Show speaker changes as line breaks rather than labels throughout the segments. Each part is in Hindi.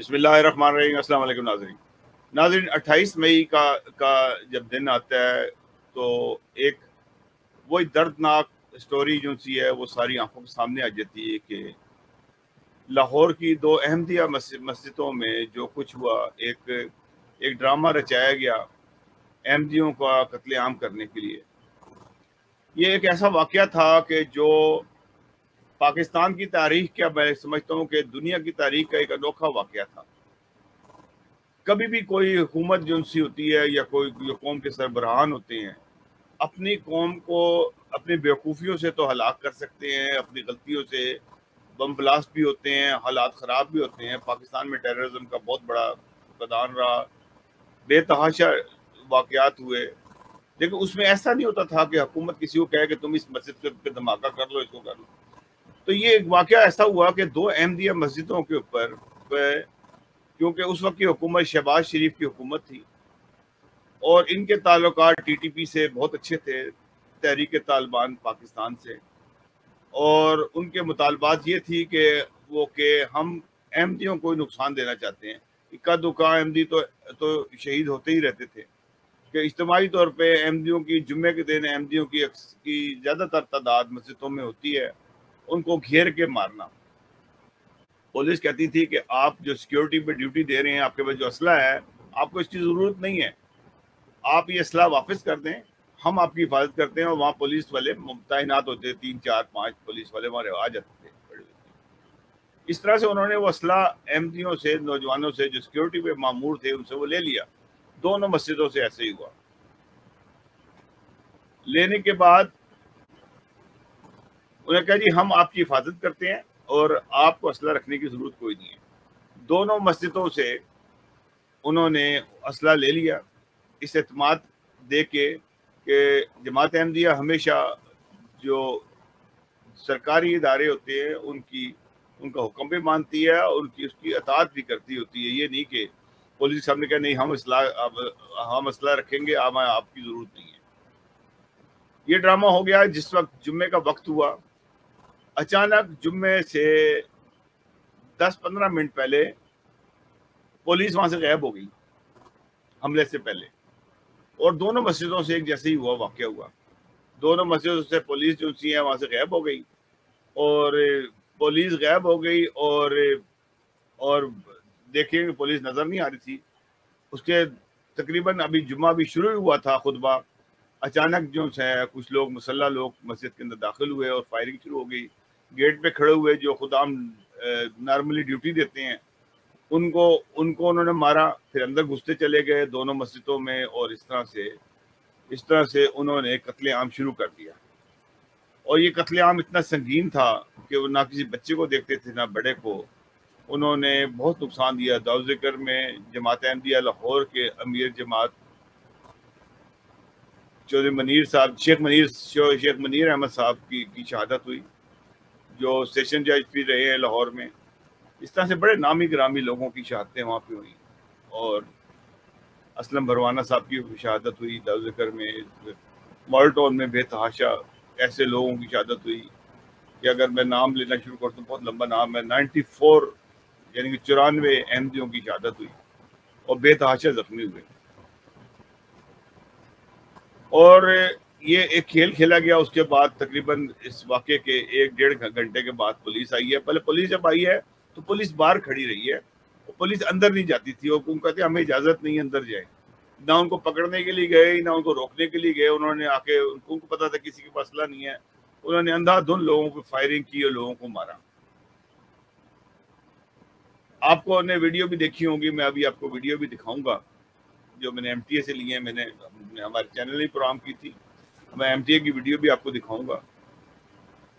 अस्सलाम वालेकुम नाजरीन। नाजरीन 28 मई का का जब दिन आता है तो एक वही दर्दनाक स्टोरी जो सी है, वो सारी आँखों के सामने आ जाती है कि लाहौर की दो अहमदिया मस्जिदों में जो कुछ हुआ, एक एक ड्रामा रचाया गया अहमदियों का कत्लेआम करने के लिए। ये एक ऐसा वाक़ था कि जो पाकिस्तान की तारीख क्या मैं समझता हूँ कि दुनिया की तारीख का एक अनोखा वाक़ था। कभी भी कोई हुकूमत जो सी होती है या कोई, जो कौम के सरबराहान होते हैं, अपनी कौम को अपनी बेवकूफ़ियों से तो हलाक कर सकते हैं, अपनी गलतियों से बम ब्लास्ट भी होते हैं, हालात ख़राब भी होते हैं। पाकिस्तान में टेररिज्म का बहुत बड़ा प्रदान रहा। बेतहाशा वाक़ात हुए। लेकिन उसमें ऐसा नहीं होता था कि हुकूमत किसी को कहे कि तुम इस मस्जिद पे धमाका कर लो, इसको कर लो। तो ये एक वाक़ ऐसा हुआ कि दो अहमदिया मस्जिदों के ऊपर क्योंकि उस वक्त की हुकूमत शहबाज शरीफ की हुकूमत थी, और इनके ताल्लुक टी टी पी से बहुत अच्छे थे तहरीक तालिबान पाकिस्तान से। और उनके मुतालबात ये थी कि वो कि हम अहमदियों को नुकसान देना चाहते हैं। इक्का दुक्का अहमदी तो तो शहीद होते ही रहते थे। कि इज्तमाही तौर पर अहमदियों की, जुम्मे के दिन अहमदियों की की ज़्यादातर तादाद मस्जिदों में होती है। उनको घेर के मारना। पुलिस कहती थी कि आप जो सिक्योरिटी पे ड्यूटी दे रहे हैं, आपके पास जो असला है, आपको इसकी ज़रूरत नहीं है। आप ये असला वापस कर दें, हम आपकी हिफाजत करते हैं और वहाँ पुलिस वाले तैनात होते तीन, चार, पाँच पुलिस वाले वहाँ आ जाते थे इस तरह से उन्होंने वो असला अहमदियों से, नौजवानों से, जो सिक्योरिटी पे मामूर थे, उनसे वो ले लिया। दोनों मस्जिदों से ऐसे ही हुआ। लेने के बाद उन्हें कहा, जी, हम आपकी हिफाजत करते हैं और आपको असला रखने की ज़रूरत कोई नहीं है। दोनों मस्जिदों से उन्होंने असला ले लिया। इस अतमाद दे के कि जमात अहमदिया हमेशा जो सरकारी इदारे होते हैं, उनकी, उनका हुक्म भी मानती है और उनकी उसकी अतात भी करती होती है। ये नहीं कि पुलिस साहब ने कहा, नहीं, हम असला, अब, हम असला रखेंगे हम आपकी ज़रूरत नहीं है। ये ड्रामा हो गया, जिस वक्त जुम्मे का वक्त हुआ अचानक जुम्मे से 10-15 मिनट पहले पुलिस वहाँ से गायब हो गई, हमले से पहले। और दोनों मस्जिदों से एक जैसे ही हुआ, वाक्य हुआ। दोनों मस्जिदों से पुलिस जो सी है, वहाँ से गायब हो गई। और पुलिस गायब हो गई और और देखेंगे पुलिस नज़र नहीं आ रही थी। उसके तकरीबन अभी जुम्मा भी शुरू हुआ था, खुतबा। अचानक जो है, कुछ लोग, मुसल्ला लोग मस्जिद के अंदर दाखिल हुए और फायरिंग शुरू हो गई। गेट पे खड़े हुए जो खुदाम नॉर्मली ड्यूटी देते हैं, उनको उनको उन्होंने मारा, फिर अंदर घुसते चले गए दोनों मस्जिदों में और इस तरह से, इस तरह से उन्होंने कत्लेआम शुरू कर दिया। और ये कत्लेआम इतना संगीन था कि वो ना किसी बच्चे को देखते थे, ना बड़े को। उन्होंने बहुत नुकसान दिया दाउजिकर में जमात अहमदिया लाहौर के अमीर जमात, चौधरी मनीर साहब, शेख मनीर शेख मनीर अहमद साहब की की शहादत हुई। जो सेशन जज भी रहे हैं लाहौर में, इस तरह से बड़े नामी ग्रामी लोगों की शहादतें वहाँ पे हुई। और असलम भरवाना साहब की शहादत हुई दाउजकर में मॉडल टाउन में बेतहाशा ऐसे लोगों की शहादत हुई कि अगर मैं नाम लेना शुरू कर तो बहुत लंबा नाम है नाइन्टी फोर यानी कि चौरानवे अहमदियों की शहादत हुई और बेतहाशा जख्मी हुए। और ये एक खेल खेला गया, उसके बाद तकरीबन इस वाक्य के एक डेढ़ घंटे के बाद पुलिस आई है। पहले पुलिस जब आई है तो पुलिस बाहर खड़ी रही है। पुलिस अंदर नहीं जाती थी। और कहते हमें इजाज़त नहीं, अंदर जाए। ना उनको पकड़ने के लिए गए, ना उनको रोकने के लिए गए। उन्होंने आके, उनको पता था किसी के पास नहीं है। उन्होंने अंधाधुन लोगों को फायरिंग की और लोगों को मारा। आपको ने वीडियो भी देखी होगी। मैं अभी आपको वीडियो भी दिखाऊँगा, जो मैंने एमटीए से लिए मैंने हमारे चैनल ही प्रोग्राम की थी। मैं एमटीए की वीडियो भी आपको दिखाऊँगा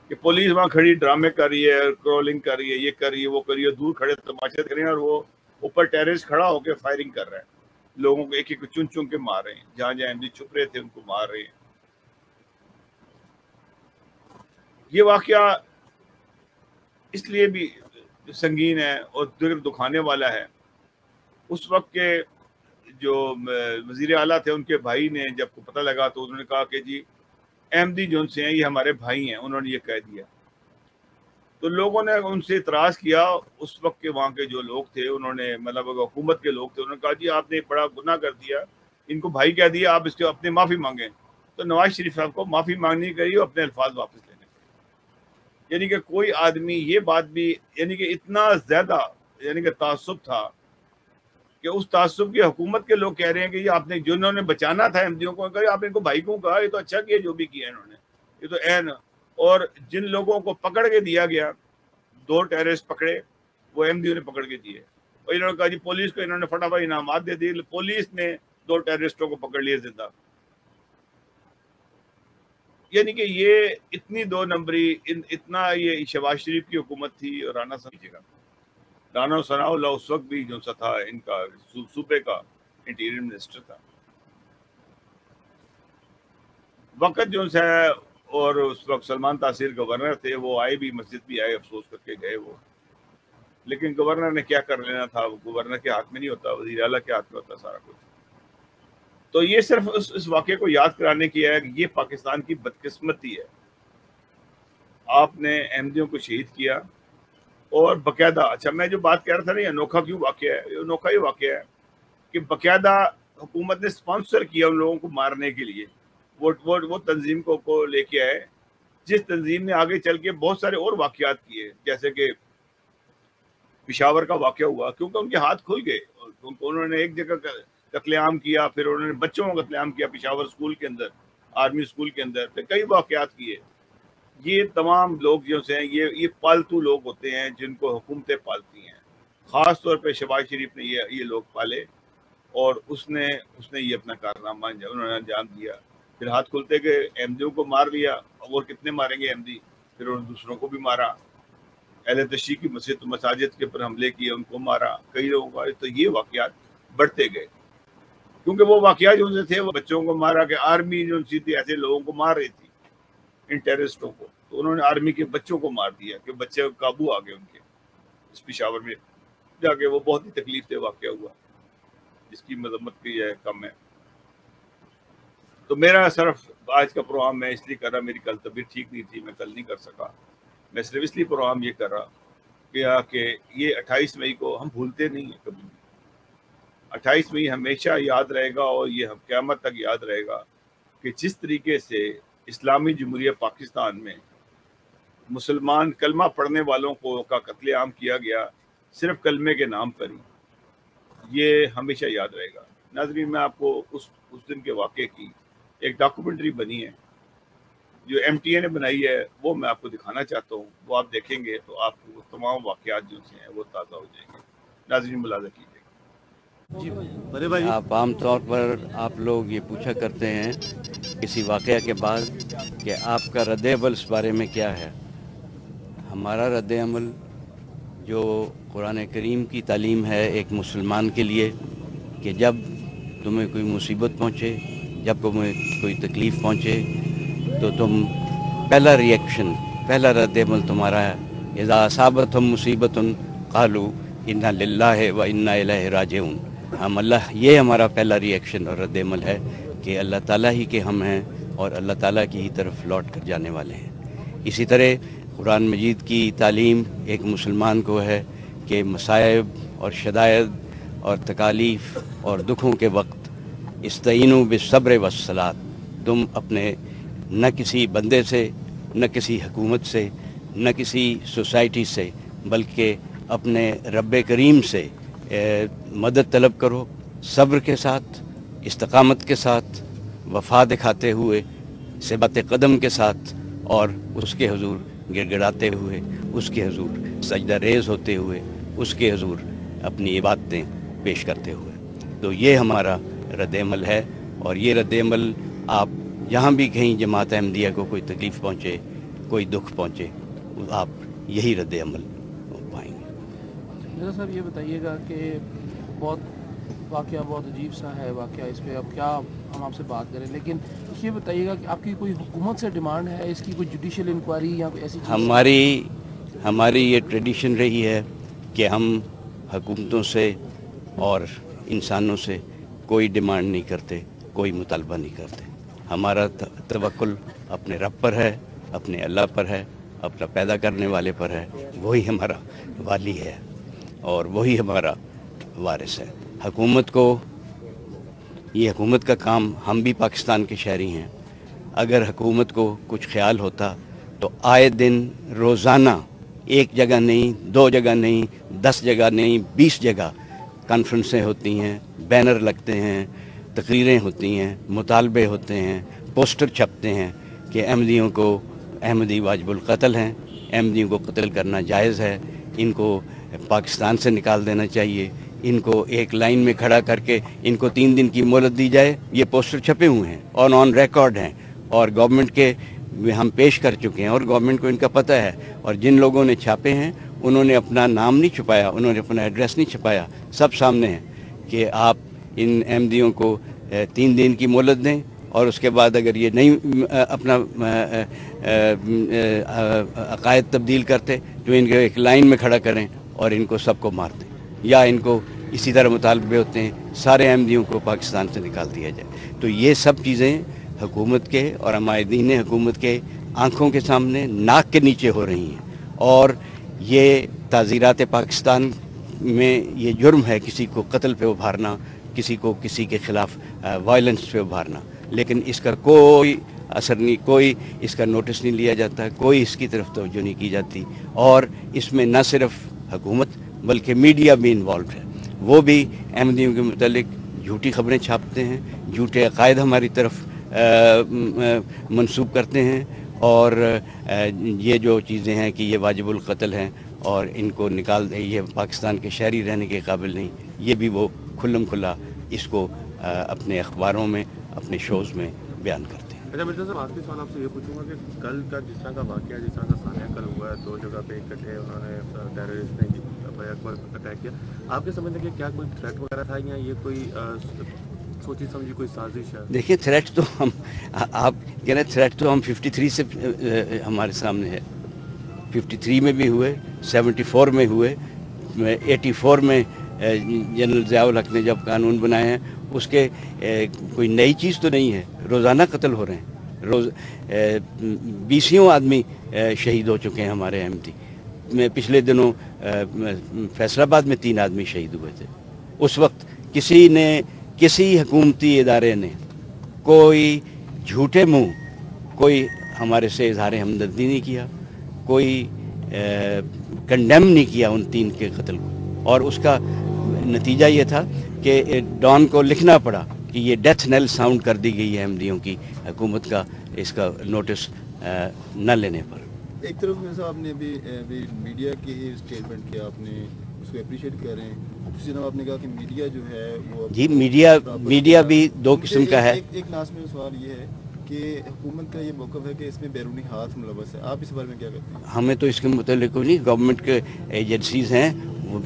कि पुलिस वहाँ खड़ी ड्रामे कर रही है क्रॉलिंग कर रही है, ये कर रही है, वो कर रही है, दूर खड़े तमाशे कर रहे हैं और वो ऊपर टेरेस खड़ा होकर फायरिंग कर रहा है। लोगों को एक एक चुन चुन के मार रहे हैं। जहाँ जहाँ एमडी छुप रहे थे, उनको मार रहे हैं। ये वाक्य इसलिए भी संगीन है और दिल दुखाने वाला है, उस वक्त के जो वज़ीर अला थे, उनके भाई ने जब को पता लगा तो उन्होंने कहा कि जी, अहमदी जो से हैं, ये हमारे भाई हैं, उन्होंने ये कह दिया। तो लोगों ने उनसे इतराज़ किया, उस वक्त के वहाँ के जो लोग थे, उन्होंने मतलब हुकूमत के लोग थे, उन्होंने कहा, जी, आपने बड़ा गुनाह कर दिया, इनको भाई कह दिया, आप इसके अपने माफ़ी मांगे। तो नवाज़ शरीफ साहब को माफ़ी मांगनी करी और अपने अल्फाज वापस लेने यानी कि कोई आदमी, ये बात भी, यानी कि इतना ज़्यादा, यानी कि तासुब था कि उस तासुब की हुकूमत के लोग कह रहे हैं कि ये आपने जिन्होंने बचाना था एमडीओ को कहा आपने इनको भाई को कहा ये तो अच्छा किया जो भी किया इन्होंने। ये तो एन और जिन लोगों को पकड़ के दिया गया दो टेररिस्ट पकड़े वो एमडीओ ने पकड़ के दिए। और इन्होंने कहा जी पुलिस को इन्होंने फटाफट इनाम दे दिए पुलिस ने दो टेररिस्टों को पकड़ लिए ज़िंदा। यानी कि ये इतनी दो नंबरी इन, इतना ये शबाज शरीफ की हुकूमत थी और राना समझेगा राना सनाउल्ला उस वक्त भी जो सा था, इनका सूबे का इंटीरियर मिनिस्टर था। वक्त जो है और उस वक्त सलमान तासीर गवर्नर थे, वो आए भी, मस्जिद भी आए, अफसोस करके गए वो। लेकिन गवर्नर ने क्या कर लेना था? वो गवर्नर के हाथ में नहीं होता, वज़ीर अला के हाथ में होता सारा कुछ। तो ये सिर्फ़ उस इस वाक्य को याद कराने की है कि ये पाकिस्तान की बदकिस्मती है। आपने अहमदियों को शहीद किया और बकायदा अच्छा मैं जो बात कह रहा था ना ये अनोखा क्यों वाक्य है? ये अनोखा ही वाक्य है कि बकायदा हुकूमत ने स्पॉन्सर किया उन लोगों को मारने के लिए। वो वो वो तंजीम को, को लेके आए जिस तंजीम ने आगे चल के बहुत सारे और वाकयात किए जैसे कि पिशावर का वाक्य हुआ क्योंकि उनके हाथ खुल गए उन्होंने एक जगह कत्लेआम किया फिर उन्होंने बच्चों का कत्लेआम किया पिशावर स्कूल के अंदर आर्मी स्कूल के अंदर फिर कई वाकयात किए। ये तमाम लोग जो हैं, ये ये पालतू लोग होते हैं जिनको हुकूमतें पालती हैं। ख़ास तौर पे शबाज शरीफ ने ये ये लोग पाले और उसने उसने ये अपना कारनामा उन्होंने अंजाम दिया। फिर हाथ खुलते गए एमडी को मार लिया। और कितने मारेंगे एमडी? फिर उन्होंने दूसरों को भी मारा। अहल तशी की मस्जिद, मसाजिद के ऊपर हमले किए, उनको मारा। कई लोगों का तो ये वाकयात बढ़ते गए। क्योंकि वो वाकया जो थे, वो बच्चों को मारा, कि आर्मी जो थी, ऐसे लोगों को मार रही थी। इन टेररिस्टों को। तो उन्होंने आर्मी के बच्चों को मार दिया कि बच्चे काबू आ गए उनके। इस पिशावर में जाके वो बहुत ही तकलीफ़ से वाक़ हुआ। जिसकी मजम्मत की है, कम है। तो मेरा सिर्फ़ आज का प्रोग्राम मैं इसलिए कर रहा, मेरी कल तबीयत ठीक नहीं थी, मैं कल नहीं कर सका। मैं सिर्फ़ इसलिए प्रोग्राम ये कर रहा क्या कि ये 28 मई को हम भूलते नहीं हैं कभी भी। 28 मई हमेशा याद रहेगा और ये हम क्यामत तक याद रहेगा कि जिस तरीके से इस्लामी जमहूरिया पाकिस्तान में मुसलमान कलमा पढ़ने वालों को का कत्लेआम किया गया सिर्फ़ कलमे के नाम पर ही। ये हमेशा याद रहेगा। नाजरीन मैं आपको उस उस दिन के वाक़े की एक डॉक्यूमेंट्री बनी है। जो एम टी ए ने बनाई है वो मैं आपको दिखाना चाहता हूँ। वो आप देखेंगे तो आपको तमाम वाक़ात जो हैं वो ताज़ा हो जाएँगे। नाजरीन मुलाजा कीजिए।
जी बड़े भाई आप आमतौर पर आप लोग ये पूछा करते हैं किसी वाक़ के बाद कि आपका रद्द अमल इस बारे में क्या है? हमारा रद्द अमल जो कुरान करीम की तालीम है एक मुसलमान के लिए कि जब तुम्हें कोई मुसीबत पहुँचे, जब तुम्हें कोई तकलीफ़ पहुँचे तो तुम पहला रिएक्शन पहला रद्द अमल तुम्हारा है। इज़ा साबत हम मुसीबत कालू इन्ना लाला है व इन्ना राज हम अल्लाह, ये हमारा पहला रिएक्शन और रद्दमल है। कि अल्लाह ताला ही के हम हैं और अल्लाह ताला की ही तरफ़ लौट कर जाने वाले हैं। इसी तरह कुरान मजीद की तालीम एक मुसलमान को है कि मसायब और शदायद और तकालीफ और दुखों के वक्त, इस्तीन बब्र वसलात तुम अपने, न किसी बंदे से, न किसी हकूमत से, न किसी सोसाइटी से, बल्कि अपने रब करीम से मदद तलब करो, सब्र के साथ इस्तकामत के साथ, वफा दिखाते हुए, सेबत कदम के साथ और उसके हजूर गिड़गिड़ाते हुए, उसके हजूर सजदा रेज होते हुए, उसके हजूर अपनी इबादतें पेश करते हुए। तो ये हमारा रद्दमल है और ये रद्दमल आप जहाँ भी कहीं जमात अहमदिया को कोई तकलीफ़ पहुँचे, कोई दुख पहुँचे, आप यही रद्दमल
मेरा साहब ये बताइएगा कि बहुत वाक़ बहुत अजीब सा है वाक़ इस पर अब क्या हम आपसे बात करें? लेकिन ये बताइएगा कि आपकी कोई हुकूमत से डिमांड है, इसकी कोई जुडिशल इंक्वायरी या कोई ऐसी
हमारी हमारी ये ट्रेडिशन रही है कि हम हुकूमतों से और इंसानों से कोई डिमांड नहीं करते, कोई मुतालबा नहीं करते। हमारा तवक्ल अपने रब पर है, अपने अल्लाह पर है, अपना पैदा करने वाले पर है, वही हमारा वाली है और वही हमारा वारिस है। हकूमत को, ये हुकूमत का काम हम भी पाकिस्तान के शहरी हैं। अगर हुकूमत को कुछ ख्याल होता तो आए दिन रोज़ाना एक जगह नहीं, दो जगह नहीं, दस जगह नहीं, बीस जगह कॉन्फ्रेंसें होती हैं बैनर लगते हैं, तकरीरें होती हैं, मुतालबे होते हैं, पोस्टर छपते हैं कि अहमदियों को अहमदी वाजबुल कत्ल हैं, अहमदियों को कत्ल करना जायज़ है, इनको पाकिस्तान से निकाल देना चाहिए। इनको एक लाइन में खड़ा करके इनको तीन दिन की मोहलत दी जाए ये पोस्टर छपे हुए हैं और ऑन रिकॉर्ड हैं और गवर्नमेंट के हम पेश कर चुके हैं और गवर्नमेंट को इनका पता है और जिन लोगों ने छापे हैं उन्होंने अपना नाम नहीं छुपाया उन्होंने अपना एड्रेस नहीं छुपाया सब सामने है कि आप इन अहमदियों को तीन दिन की मोहलत दें और उसके बाद अगर ये नहीं अपना अकायद तब्दील करते तो इनको एक लाइन में खड़ा करें और इनको सबको मार दें या इनको इसी तरह मुतालबे होते हैं, सारे अहमदियों को पाकिस्तान से निकाल दिया जाए। तो ये सब चीज़ें हुकूमत के और हमादीन हुकूमत के आँखों के सामने, नाक के नीचे हो रही हैं। और ये ताज़ीरात पाकिस्तान में ये जुर्म है किसी को कत्ल पे उभारना, किसी को किसी के ख़िलाफ़ वायलेंस पे उभारना। लेकिन इसका कोई असर नहीं, कोई इसका नोटिस नहीं लिया जाता, कोई इसकी तरफ़ तोज्जो नहीं की जाती। और इसमें न सिर्फ़ हुकूमत बल्कि मीडिया भी इन्वॉल्व है। वो भी अहमदियों के मतलब झूठी खबरें छापते हैं, झूठे अकायद हमारी तरफ़ मनसूब करते हैं और ये जो चीज़ें हैं कि ये वाजिबुल कत्ल हैं और इनको निकाल दें ये पाकिस्तान के शहरी रहने के काबिल नहीं, ये भी वो खुल्लम खुला इसको अपने अखबारों में, अपने शोज़ में बयान करते हैं।
अच्छा मिर्ज़ा साहब आखिरी सवाल आपसे ये पूछूँगा कि कल का जिस तरह का वाक्य, जिस तरह का सानिया कल हुआ है दो जगह पे इकट्ठे उन्होंने टेररिस्ट ने अकबर अटैक किया। आपके समझ में क्या कोई थ्रेट वगैरह था या ये कोई सोची समझी कोई साजिश है?
देखिए थ्रेट तो हम आप कह रहे थ्रेट तो हम 53 से हमारे सामने है। 53 में भी हुए 74 में हुए 84 में जनरल ज़ियाउल हक ने जब कानून बनाए हैं, उसके कोई नई चीज़ तो नहीं है। रोज़ाना कत्ल हो रहे हैं। रोज़ बीसियों आदमी शहीद हो चुके हैं हमारे अहमदी में पिछले दिनों फैसलाबाद में तीन आदमी शहीद हुए थे। उस वक्त किसी ने, किसी हकूमती इदारे ने कोई झूठे मुँह, कोई हमारे से इजहार हमदर्दी नहीं किया, कोई कंडेम नहीं किया उन तीन के कत्ल को। और उसका नतीजा ये था कि डॉन को लिखना पड़ा कि ये डेथ नेल साउंड कर दी गई है अहमदियों की हुकूमत का, इसका नोटिस न लेने पर।
एक तरफ़ में साहब ने भी, भी मीडिया की ही स्टेटमेंट किया आपने उसको अप्रिशिएट कर रहे हैं। दूसरी तरफ़ आपने कहा कि मीडिया जो है वो
जी मीडिया मीडिया भी दो किस्म का है।
एक, एक लास्ट में सवाल ये है कि हुकूमत का ये मौकफ है कि इसमें बैरूनी हाथ मुलवस है। आप इस बारे में क्या कहते हैं?
हमें तो इसके मतलब नहीं गवर्नमेंट के एजेंसीज हैं वो,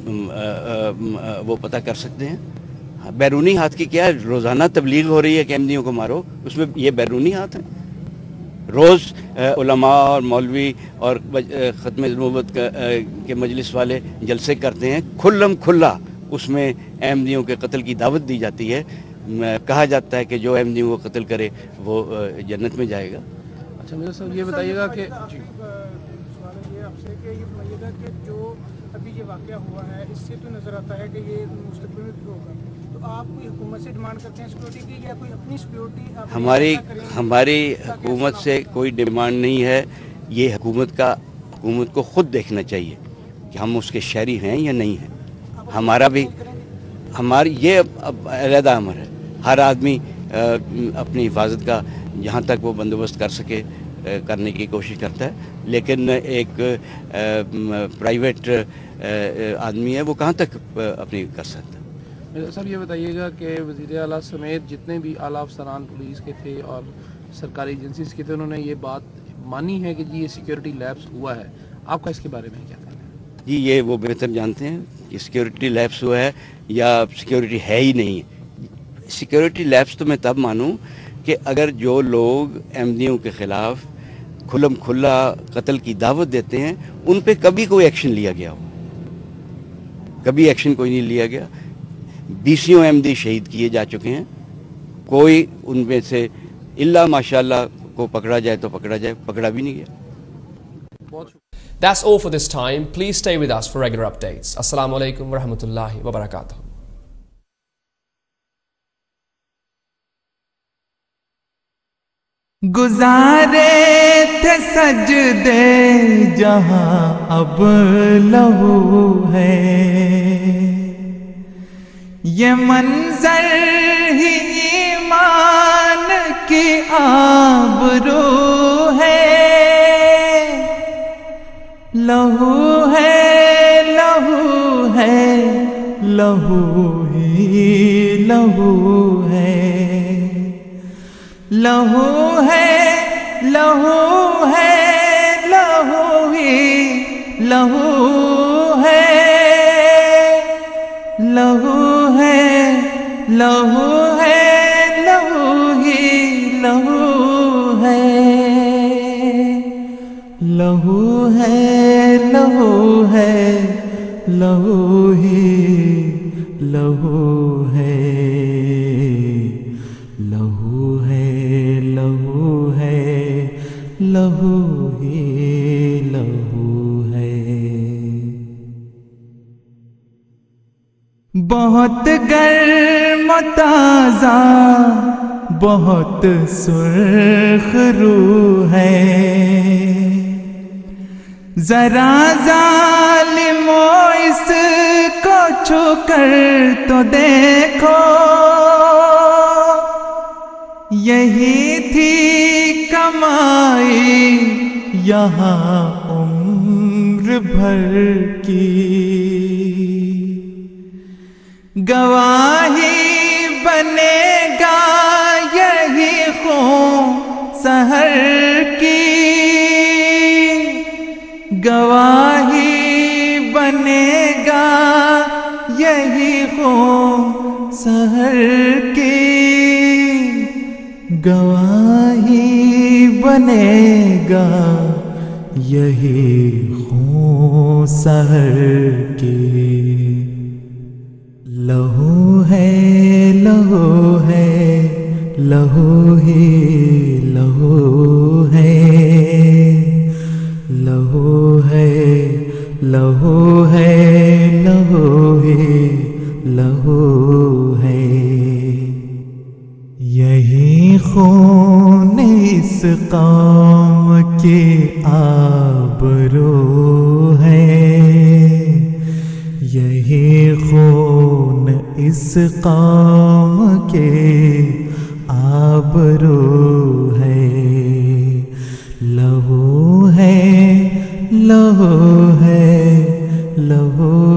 वो पता कर सकते हैं। बैरूनी हाथ की क्या रोज़ाना तबलीग हो रही है कैमदियों को मारो? उसमें ये बैरूनी हाथ है। रोज़ उलमा और मौलवी और ख़त्म नबूत के मजलिस वाले जलसे करते हैं। खुल्लम खुल्ला उसमें अहमदियों के कत्ल की दावत दी जाती है। कहा जाता है कि जो अहमदियों को कत्ल करे वो जन्नत में जाएगा।
अच्छा मेरे सर ये बताइएगा कि
जो। अभी ये वाक़ हुआ है इससे तो नज़र आता है कि ये मुस्तबिल में होगा। आप कोई हुकूमत से डिमांड करते हैं सिक्योरिटी की या कोई अपनी सिक्योरिटी
हमारी हमारी हुकूमत से कोई डिमांड नहीं है। ये हुकूमत का हुकूमत को खुद देखना चाहिए कि हम उसके शहरी हैं या नहीं हैं। हमारा भी हमारी ये अलहदा अमर है। हर आदमी अपनी हिफाजत का जहाँ तक वो बंदोबस्त कर सके करने की कोशिश करता है। लेकिन एक प्राइवेट आदमी है वो कहाँ तक अपनी कर सकता है?
सर ये बताइएगा कि वज़ी अला समेत जितने भी आला अफसरान पुलिस के थे और सरकारी एजेंसीज के थे, उन्होंने ये बात मानी है कि जी ये सिक्योरिटी लैब्स हुआ है। आपका इसके बारे में क्या कहना है?
जी, ये वो बेहतर जानते हैं कि सिक्योरिटी लैब्स हुआ है या सिक्योरिटी है ही नहीं। सिक्योरिटी लैब्स तो मैं तब मानूँ कि अगर जो लोग एमदियों के ख़िलाफ़ खुलम खुला कत्ल की दावत देते हैं, उन पर कभी कोई एक्शन लिया गया हो। कभी एक्शन कोई नहीं लिया गया। बीसियों अहमदी शहीद किए जा चुके हैं कोई उनमें से इल्ला माशाल्लाह को पकड़ा जाए तो पकड़ा जाए पकड़ा भी नहीं गया
That's all for this time. Please stay with us for regular updates. Assalamu alaikum wa rahmatullahi wa barakatuh.
गुजारे थे सजदे जहाँ अब लहू है ये मंजर ही ईमान की आबरू है। लहू है लहू है, लहू ही लहू है। लहू है लहू है, लहू ही लहू लहू है, लहू ही लहू है। लहू है लहू है, लहू ही लहू है। लहू है लहू है, लहू ही लहू बहुत गर्म ताज़ा बहुत सुर्ख रू है। जरा जालिमो इसको छू कर तो देखो। यही थी कमाई यहाँ उम्र भर की। गवाही बनेगा यही खून सहर की। गवाही बनेगा यही खून सहर की। गवाही बनेगा यही खून सहर की। है, लहू ही लहू है। लहू है लहू है, लहू ही लहू है। यही खून इस काम के आबरू है। यही खून इस काम लहू है लहू है लहू